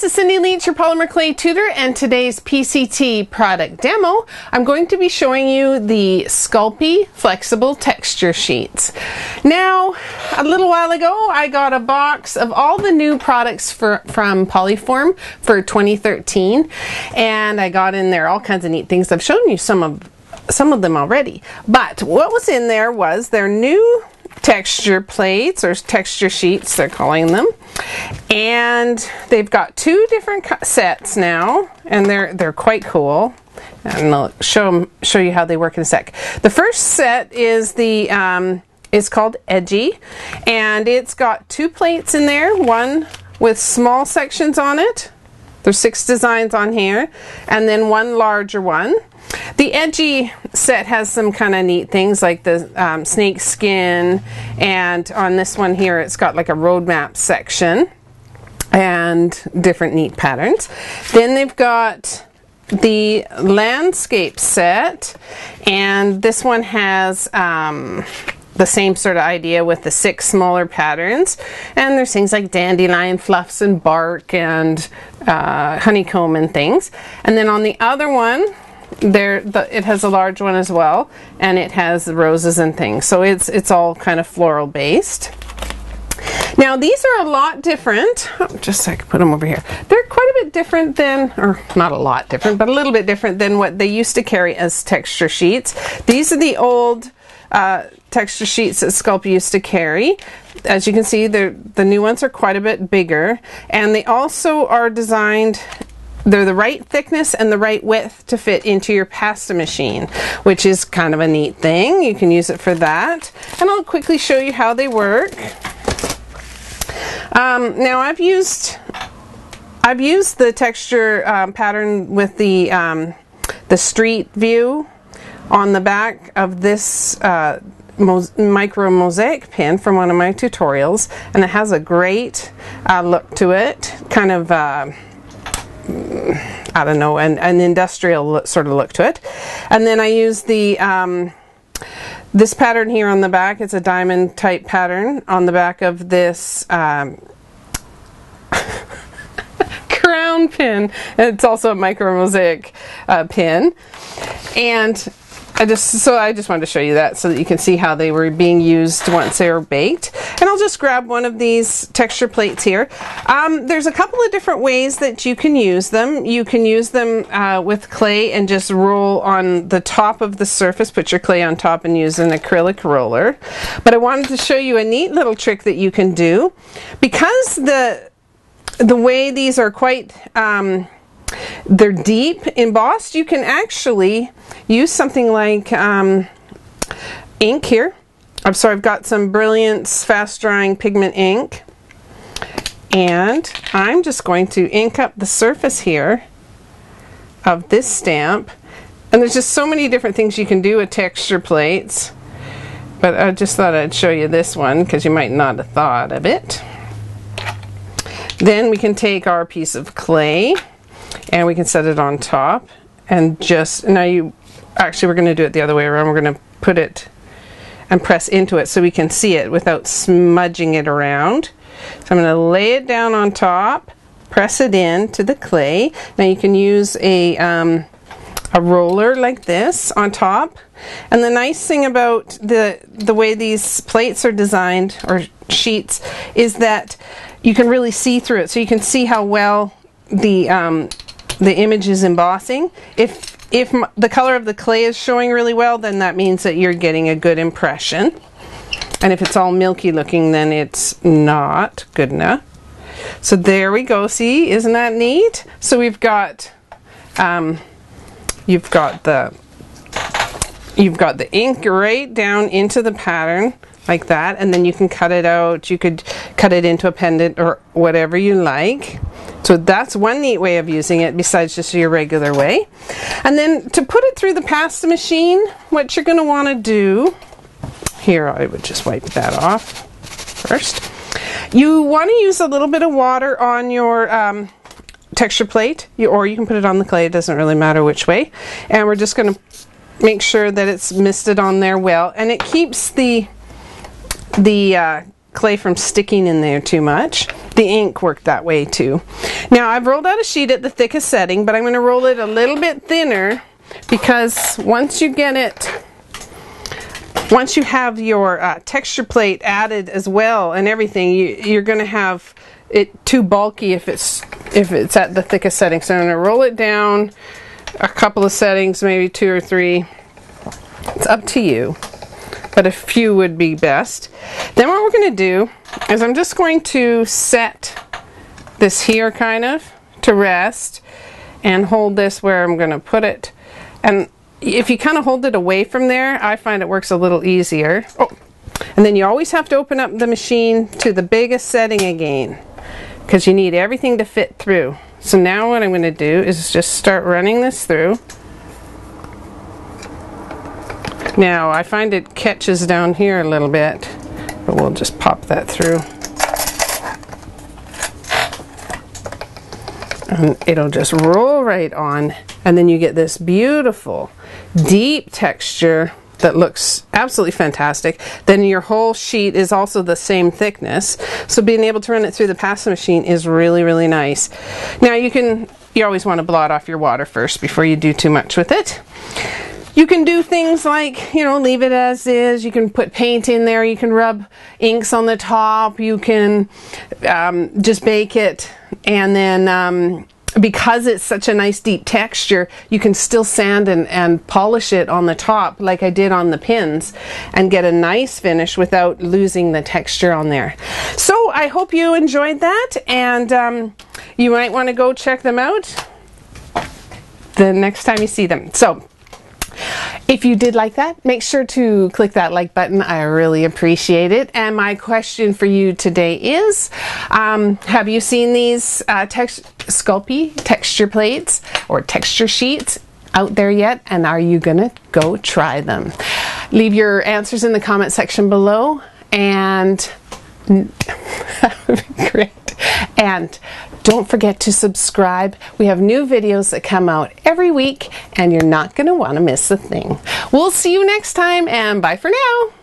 this is Cindy Lietz, your polymer clay tutor, and today's PCT product demo, I'm going to be showing you the Sculpey flexible texture sheets. Now, a little while ago, I got a box of all the new products for, from Polyform for 2013, and I got in there all kinds of neat things. I've shown you some of some of them already, but what was in there was their new texture plates or texture sheets they're calling them. And they've got two different sets now and they're they're quite cool. And I'll show them, show you how they work in a sec. The first set is the um, is called edgy and it's got two plates in there one with small sections on it there's six designs on here and then one larger one the edgy set has some kind of neat things like the um, snake skin and on this one here it's got like a roadmap section and different neat patterns. Then they've got the landscape set and this one has um, the same sort of idea with the six smaller patterns. And there's things like dandelion fluffs and bark and uh, honeycomb and things. And then on the other one there the, it has a large one as well and it has roses and things. So it's it's all kind of floral based. Now these are a lot different. Oh, just so I can put them over here. They're quite a bit different than or not a lot different but a little bit different than what they used to carry as texture sheets. These are the old uh, texture sheets that Sculpey used to carry as you can see the the new ones are quite a bit bigger and they also are designed they're the right thickness and the right width to fit into your pasta machine, which is kind of a neat thing. You can use it for that. And I'll quickly show you how they work. Um, now I've used I've used the texture um, pattern with the um, the street view on the back of this uh, micro mosaic pin from one of my tutorials and it has a great uh, look to it kind of uh, I don't know, an, an industrial sort of look to it. And then I use the um, this pattern here on the back. It's a diamond type pattern on the back of this um, crown pin. It's also a micro mosaic uh, pin. And I just so I just wanted to show you that so that you can see how they were being used once they were baked. And I'll just grab one of these texture plates here. Um, there's a couple of different ways that you can use them. You can use them uh, with clay and just roll on the top of the surface, put your clay on top and use an acrylic roller. But I wanted to show you a neat little trick that you can do. Because the the way these are quite um, they're deep embossed. You can actually use something like um, ink here. I'm sorry, I've got some Brilliance fast drying pigment ink. And I'm just going to ink up the surface here of this stamp. And there's just so many different things you can do with texture plates. But I just thought I'd show you this one because you might not have thought of it. Then we can take our piece of clay and we can set it on top and just now you actually we're going to do it the other way around. We're going to put it and press into it so we can see it without smudging it around. So I'm going to lay it down on top press it in to the clay. Now you can use a um, a roller like this on top. And the nice thing about the the way these plates are designed or sheets is that you can really see through it. So you can see how well the um, the image is embossing. If if the color of the clay is showing really well, then that means that you're getting a good impression. And if it's all milky looking, then it's not good enough. So there we go. See, isn't that neat? So we've got, um, you've got the, you've got the ink right down into the pattern like that, and then you can cut it out. You could cut it into a pendant or whatever you like. So that's one neat way of using it besides just your regular way. And then to put it through the pasta machine, what you're going to want to do, here I would just wipe that off first. You want to use a little bit of water on your um, texture plate, you, or you can put it on the clay, it doesn't really matter which way. And we're just going to make sure that it's misted on there well. And it keeps the, the uh, clay from sticking in there too much. The ink worked that way too. Now I've rolled out a sheet at the thickest setting, but I'm going to roll it a little bit thinner because once you get it once you have your uh, texture plate added as well and everything, you, you're going to have it too bulky if it's if it's at the thickest setting. So I'm going to roll it down a couple of settings, maybe two or three. It's up to you, but a few would be best. Then what we're going to do is I'm just going to set this here kind of to rest and hold this where I'm going to put it. And if you kind of hold it away from there, I find it works a little easier. Oh, and then you always have to open up the machine to the biggest setting again because you need everything to fit through. So now what I'm going to do is just start running this through. Now I find it catches down here a little bit, but we'll just pop that through. And it'll just roll right on and then you get this beautiful deep texture that looks absolutely fantastic. Then your whole sheet is also the same thickness. So being able to run it through the pasta machine is really, really nice. Now you can, you always want to blot off your water first before you do too much with it. You can do things like, you know, leave it as is. You can put paint in there. You can rub inks on the top. You can um, just bake it and then um, because it's such a nice deep texture, you can still sand and, and polish it on the top like I did on the pins and get a nice finish without losing the texture on there. So I hope you enjoyed that and um, you might want to go check them out the next time you see them. So if you did like that, make sure to click that like button. I really appreciate it. And my question for you today is, um, have you seen these uh, tex Sculpey texture plates or texture sheets out there yet? And are you gonna go try them? Leave your answers in the comment section below and that would be great. And don't forget to subscribe. We have new videos that come out every week, and you're not going to want to miss a thing. We'll see you next time, and bye for now.